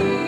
you.